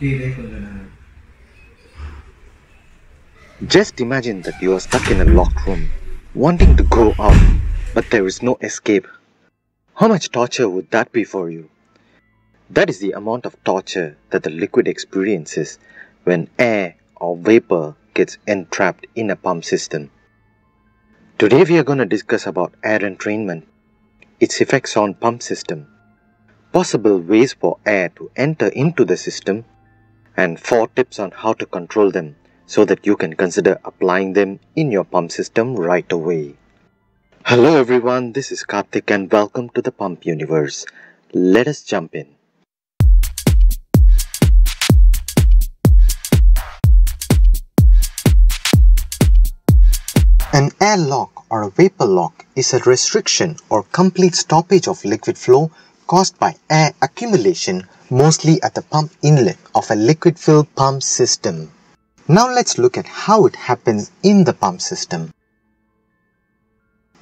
கீழே கொஞ்ச நேரம் Just imagine that you are stuck in a locked room, wanting to go out, but there is no escape. How much torture would that be for you? That is the amount of torture that the liquid experiences when air or vapor gets entrapped in a pump system. Today we are going to discuss about air entrainment, its effects on pump system, possible ways for air to enter into the system, and four tips on how to control them so that you can consider applying them in your pump system right away. Hello everyone, this is Karthik and welcome to the Pump Universe. Let us jump in. An air lock or a vapor lock is a restriction or complete stoppage of liquid flow caused by air accumulation mostly at the pump inlet of a liquid filled pump system. Now let's look at how it happens in the pump system.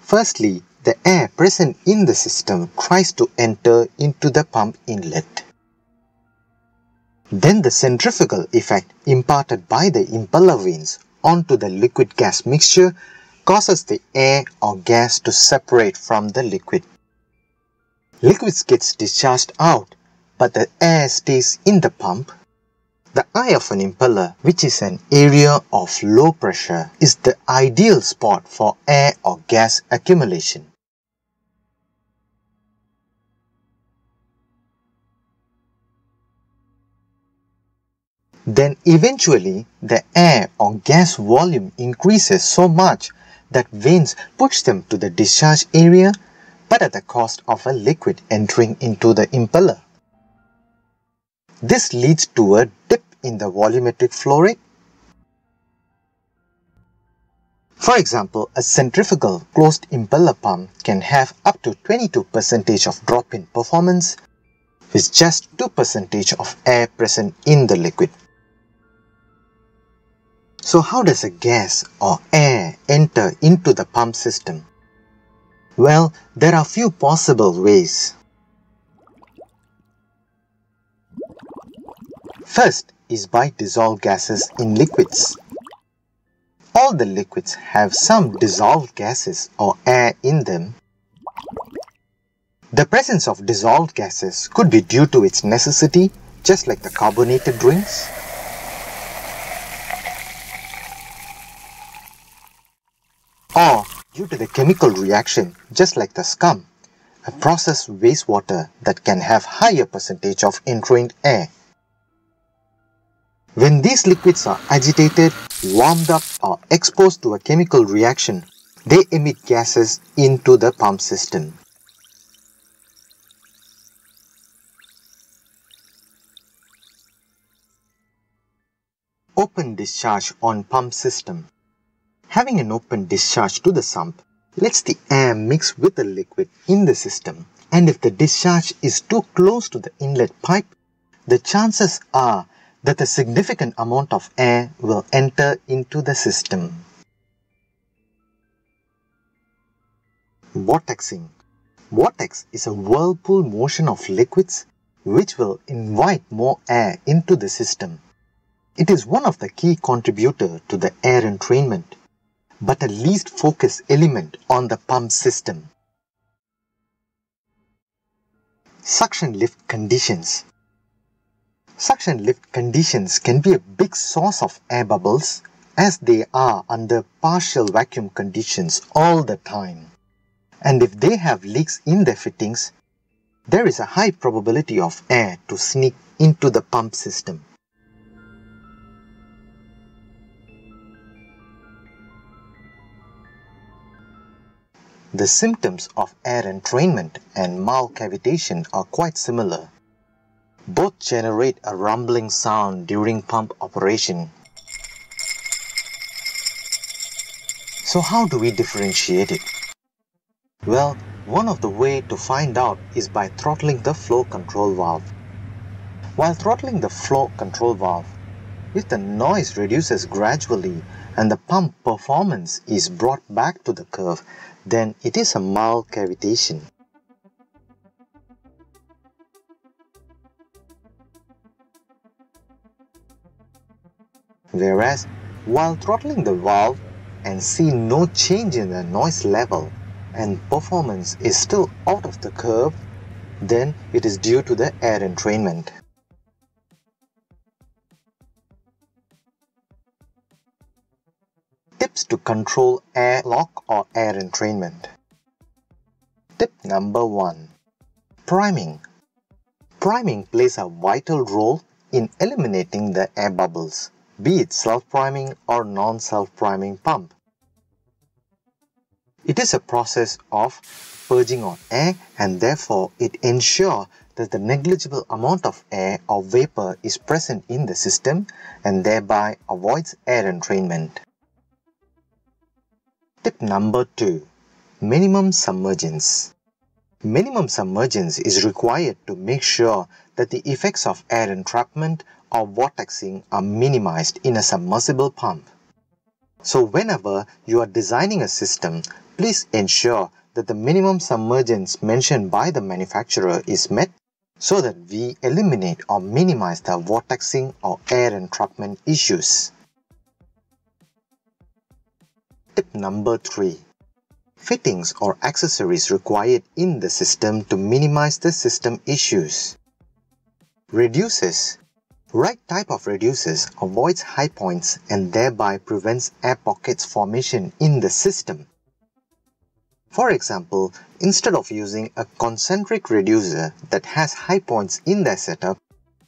Firstly, the air present in the system tries to enter into the pump inlet. Then the centrifugal effect imparted by the impeller vanes onto the liquid gas mixture causes the air or gas to separate from the liquid. Liquids gets discharged out, but the air stays in the pump. The eye of an impeller, which is an area of low pressure, is the ideal spot for air or gas accumulation. Then eventually the air or gas volume increases so much that vanes push them to the discharge area but at the cost of a liquid entering into the impeller. This leads to a dip in the volumetric flow rate. For example, a centrifugal closed impeller pump can have up to 22% of drop in performance with just 2% of air present in the liquid. So how does a gas or air enter into the pump system? Well, there are few possible ways. First is by dissolved gases in liquids. All the liquids have some dissolved gases or air in them. The presence of dissolved gases could be due to its necessity, just like the carbonated drinks. Or due to the chemical reaction, just like the scum, a processed wastewater that can have higher percentage of entrained air. When these liquids are agitated, warmed up or exposed to a chemical reaction, they emit gases into the pump system. Open discharge on pump system. Having an open discharge to the sump lets the air mix with the liquid in the system and if the discharge is too close to the inlet pipe, the chances are that a significant amount of air will enter into the system. Vortexing Vortex is a whirlpool motion of liquids which will invite more air into the system. It is one of the key contributor to the air entrainment, but a least focus element on the pump system. Suction lift conditions Suction lift conditions can be a big source of air bubbles as they are under partial vacuum conditions all the time. And if they have leaks in their fittings, there is a high probability of air to sneak into the pump system. The symptoms of air entrainment and mild cavitation are quite similar. Both generate a rumbling sound during pump operation. So how do we differentiate it? Well, one of the way to find out is by throttling the flow control valve. While throttling the flow control valve, if the noise reduces gradually and the pump performance is brought back to the curve, then it is a mild cavitation. Whereas, while throttling the valve and see no change in the noise level and performance is still out of the curve, then it is due to the air entrainment. Tips to control air lock or air entrainment. Tip number 1 Priming. Priming plays a vital role in eliminating the air bubbles, be it self-priming or non-self-priming pump. It is a process of purging on air and therefore it ensures that the negligible amount of air or vapor is present in the system and thereby avoids air entrainment. Tip number 2. Minimum submergence. Minimum submergence is required to make sure that the effects of air entrapment or vortexing are minimized in a submersible pump. So whenever you are designing a system, please ensure that the minimum submergence mentioned by the manufacturer is met so that we eliminate or minimize the vortexing or air entrapment issues. Tip number 3. Fittings or accessories required in the system to minimize the system issues. Reducers. Right type of reducers avoids high points and thereby prevents air pockets formation in the system. For example, instead of using a concentric reducer that has high points in their setup,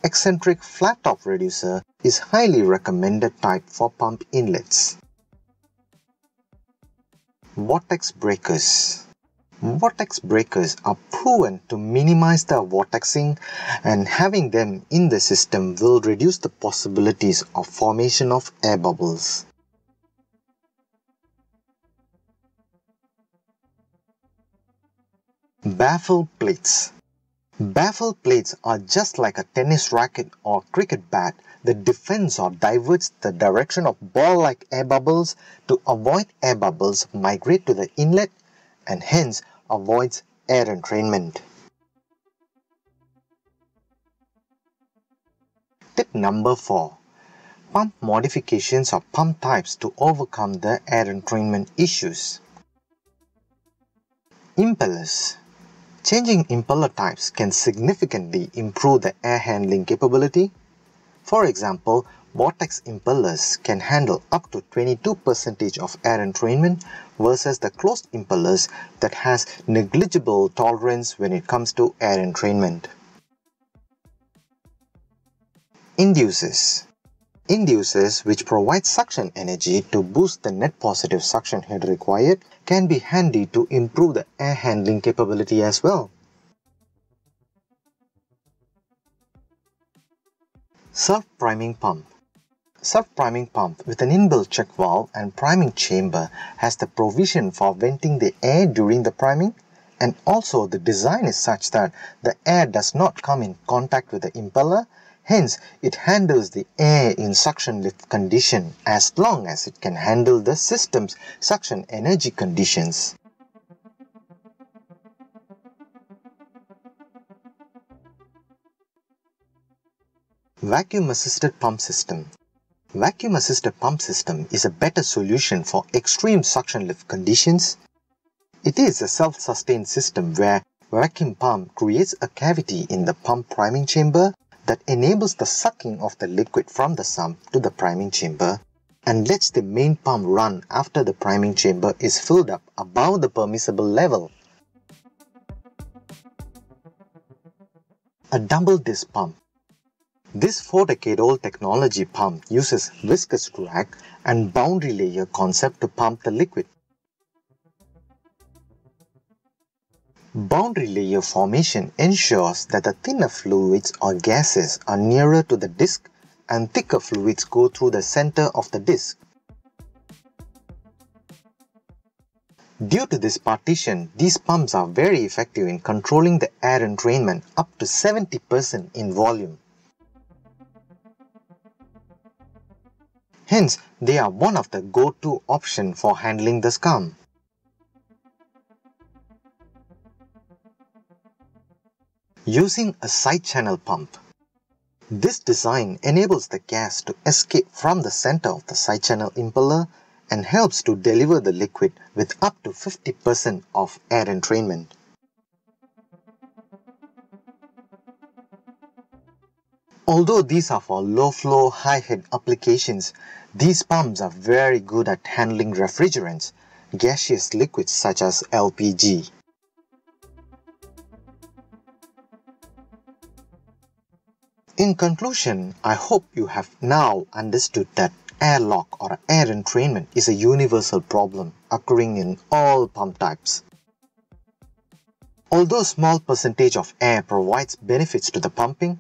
eccentric flat top reducer is highly recommended type for pump inlets. Vortex breakers. Vortex breakers are proven to minimize the vortexing and having them in the system will reduce the possibilities of formation of air bubbles. Baffle plates. Baffle plates are just like a tennis racket or cricket bat that defends or diverts the direction of ball-like air bubbles to avoid air bubbles migrate to the inlet and hence avoids air entrainment. Tip number 4. Pump modifications of pump types to overcome the air entrainment issues. Impellers Changing impeller types can significantly improve the air handling capability for example, vortex impellers can handle up to 22% of air entrainment versus the closed impellers that has negligible tolerance when it comes to air entrainment. Inducers Inducers which provide suction energy to boost the net positive suction head required can be handy to improve the air handling capability as well. Self-priming pump Self-priming pump with an inbuilt check valve and priming chamber has the provision for venting the air during the priming and also the design is such that the air does not come in contact with the impeller hence it handles the air in suction lift condition as long as it can handle the system's suction energy conditions. Vacuum assisted pump system. Vacuum assisted pump system is a better solution for extreme suction lift conditions. It is a self-sustained system where vacuum pump creates a cavity in the pump priming chamber that enables the sucking of the liquid from the sump to the priming chamber and lets the main pump run after the priming chamber is filled up above the permissible level. A double disc pump this four-decade-old technology pump uses viscous drag and boundary layer concept to pump the liquid. Boundary layer formation ensures that the thinner fluids or gases are nearer to the disc and thicker fluids go through the center of the disc. Due to this partition, these pumps are very effective in controlling the air entrainment up to 70% in volume. Hence, they are one of the go-to option for handling the scum. Using a side channel pump. This design enables the gas to escape from the center of the side channel impeller and helps to deliver the liquid with up to 50% of air entrainment. Although these are for low flow, high head applications, these pumps are very good at handling refrigerants, gaseous liquids such as LPG. In conclusion, I hope you have now understood that air lock or air entrainment is a universal problem occurring in all pump types. Although a small percentage of air provides benefits to the pumping,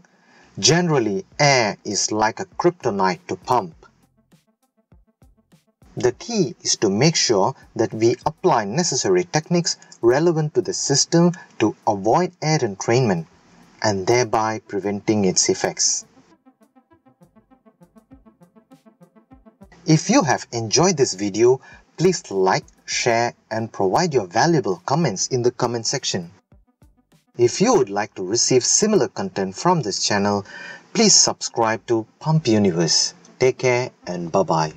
generally air is like a kryptonite to pump. The key is to make sure that we apply necessary techniques relevant to the system to avoid air entrainment and thereby preventing its effects. If you have enjoyed this video, please like, share and provide your valuable comments in the comment section. If you would like to receive similar content from this channel, please subscribe to Pump Universe. Take care and bye-bye.